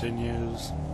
continues.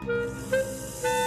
Música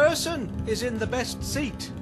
person is in the best seat.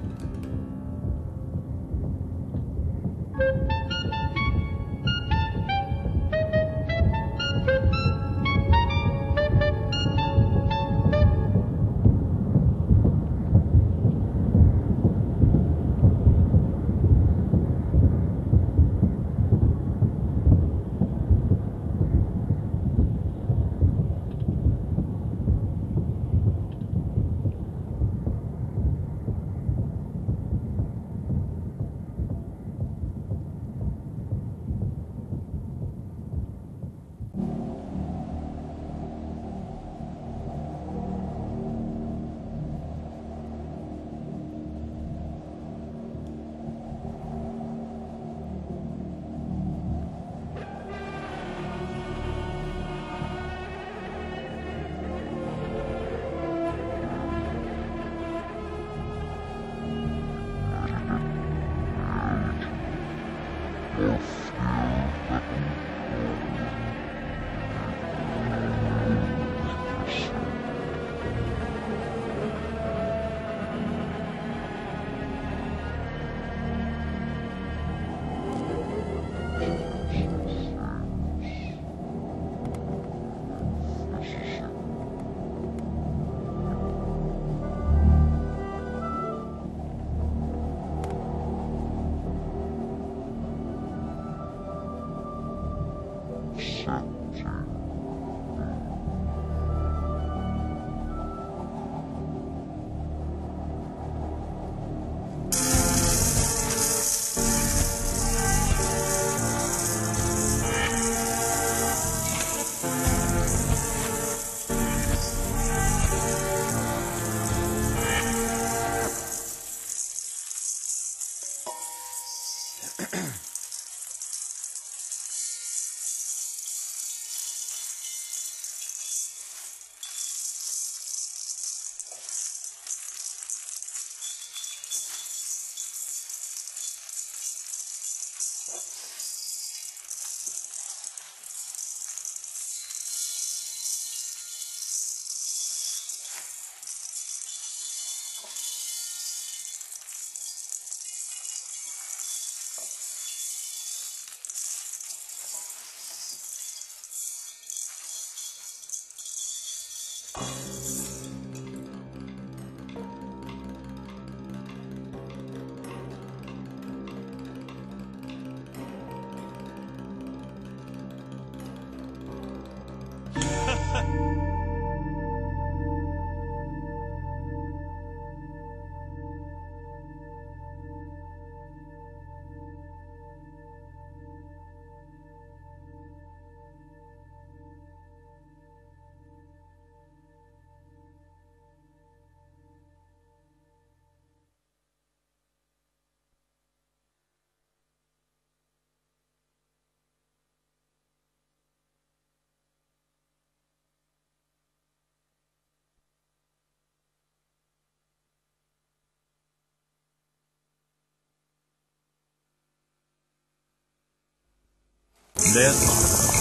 Läsa.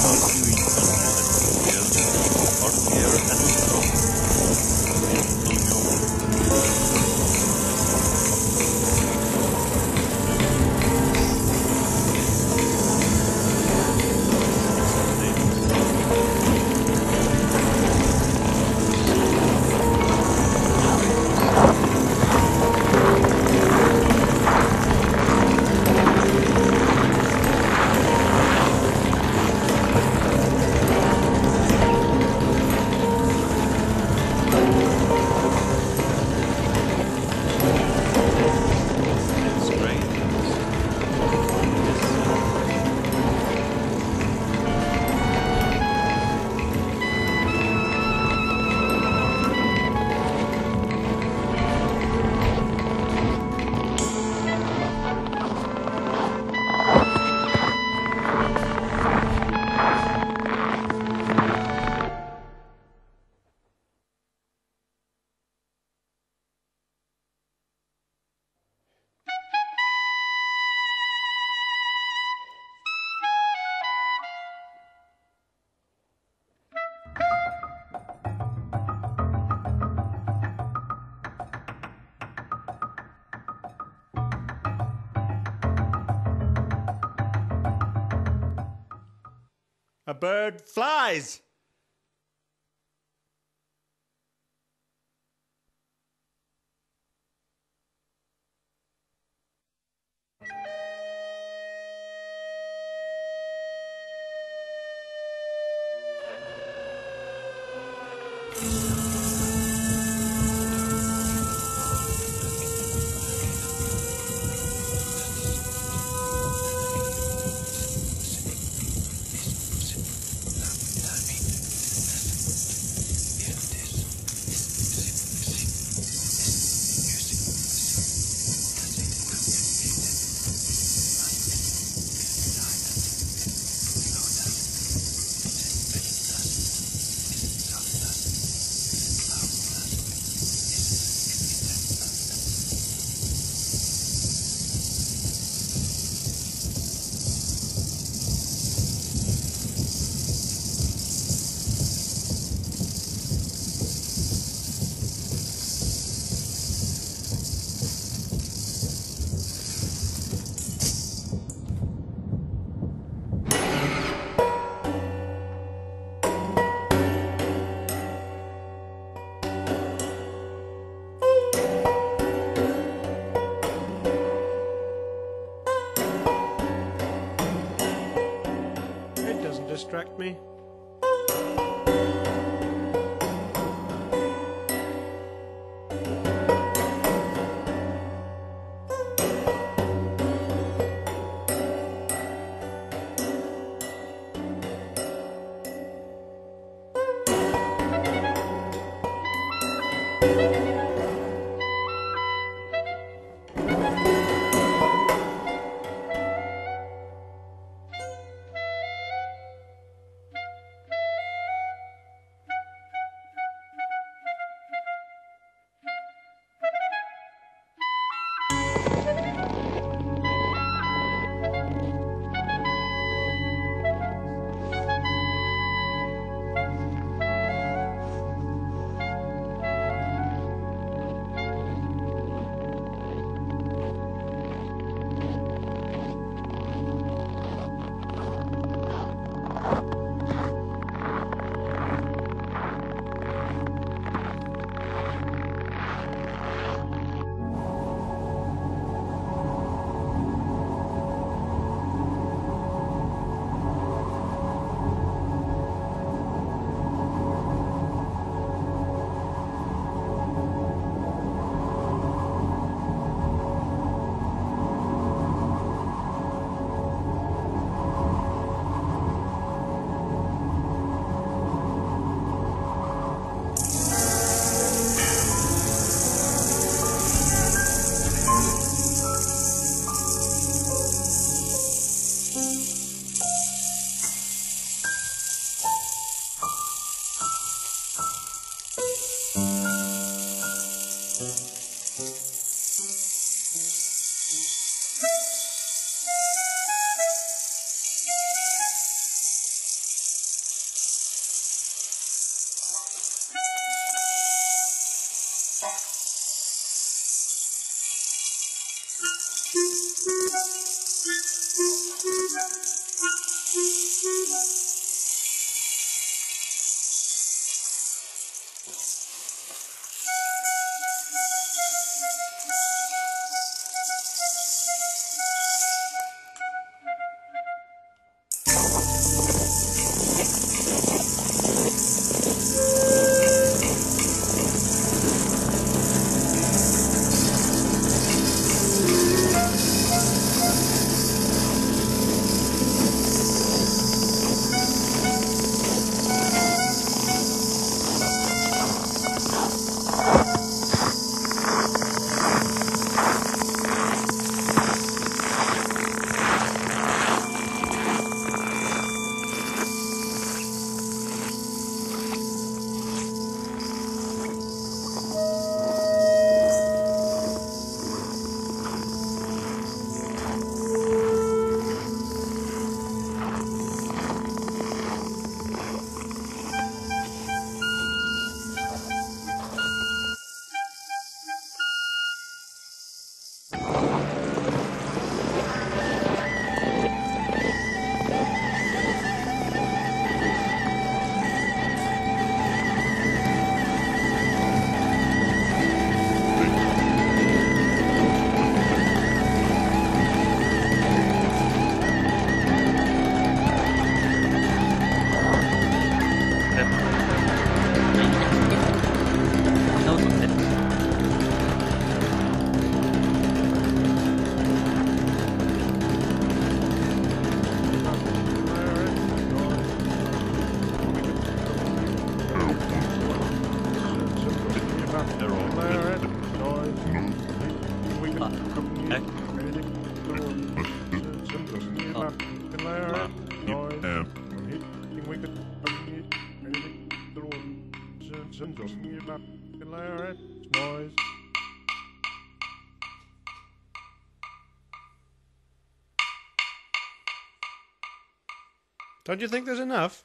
Mercury Artier and bird flies. Distract me. Don't you think there's enough?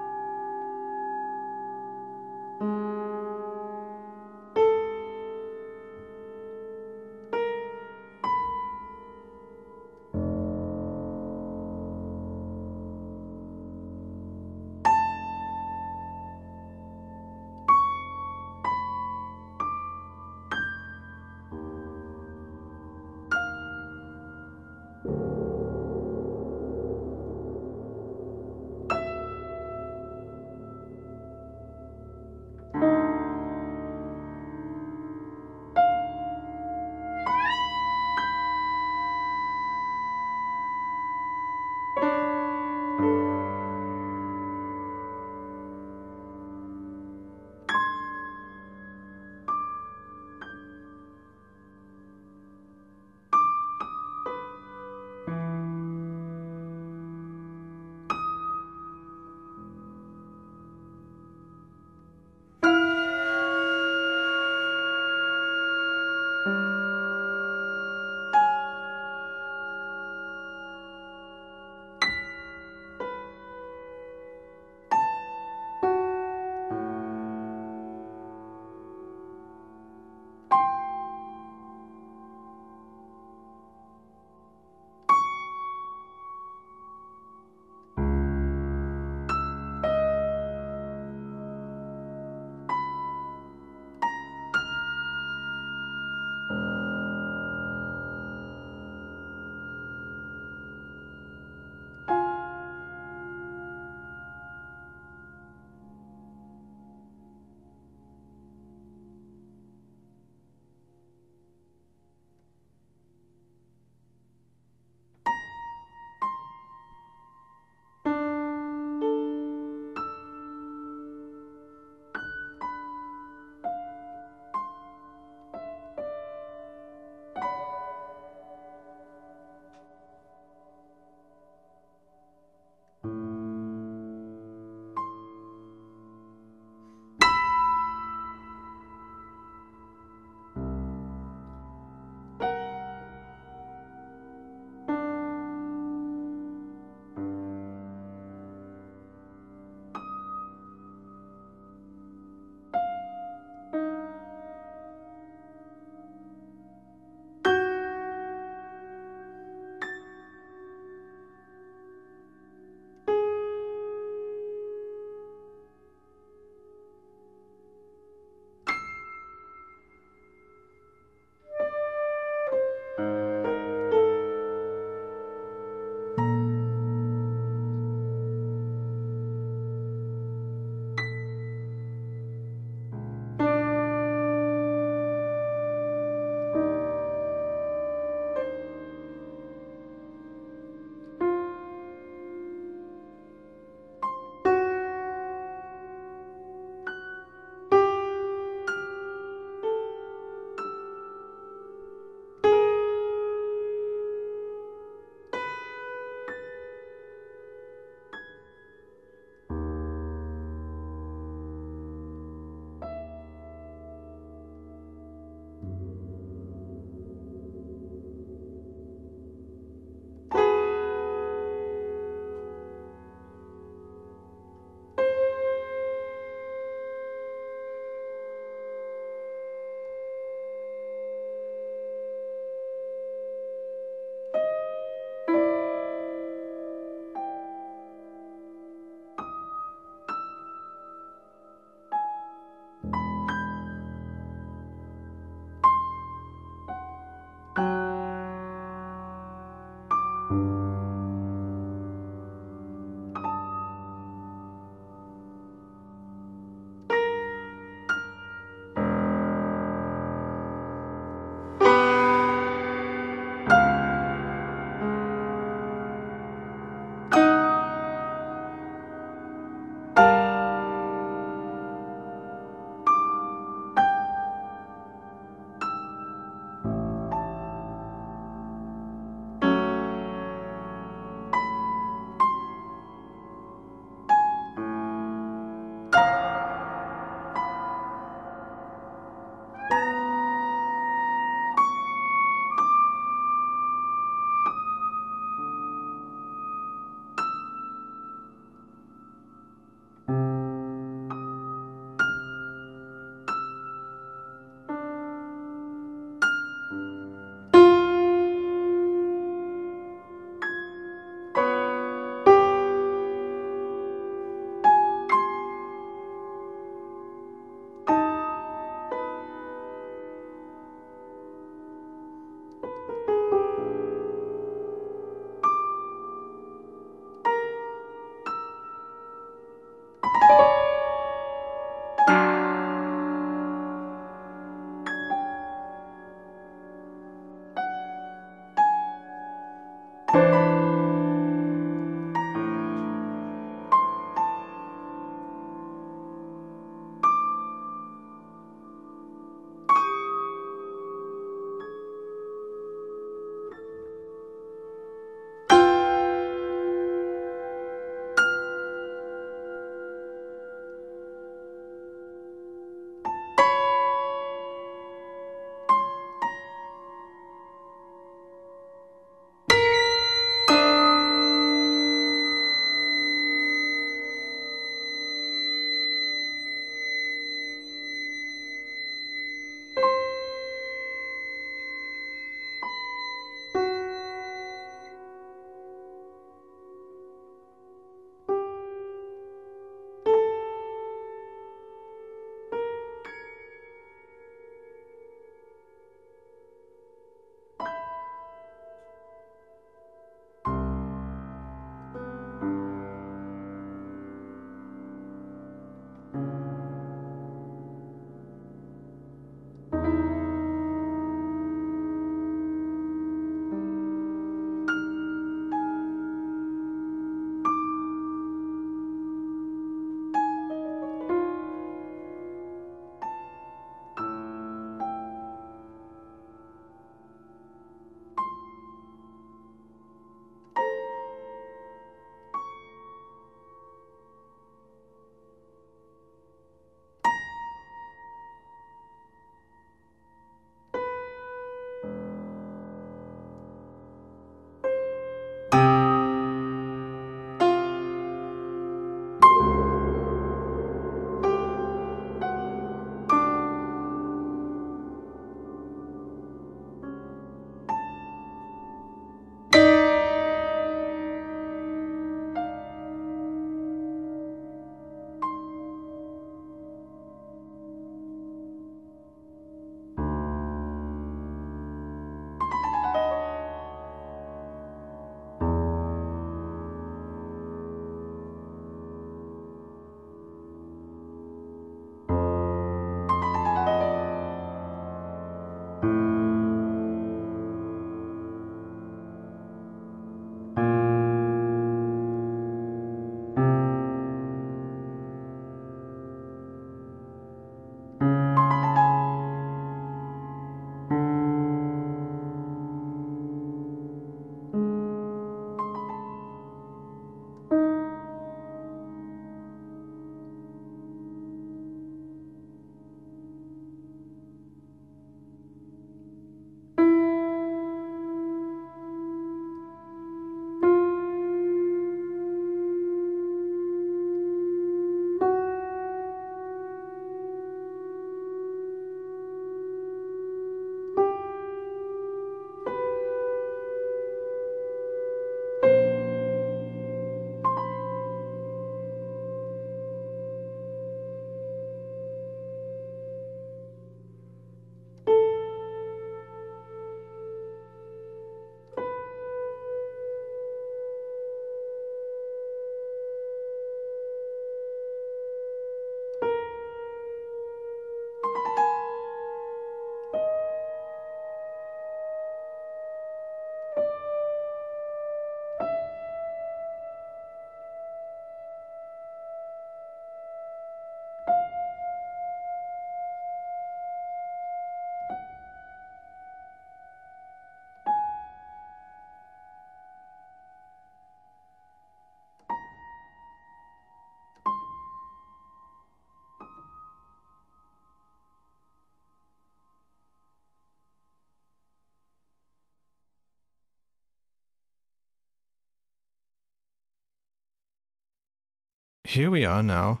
here we are now.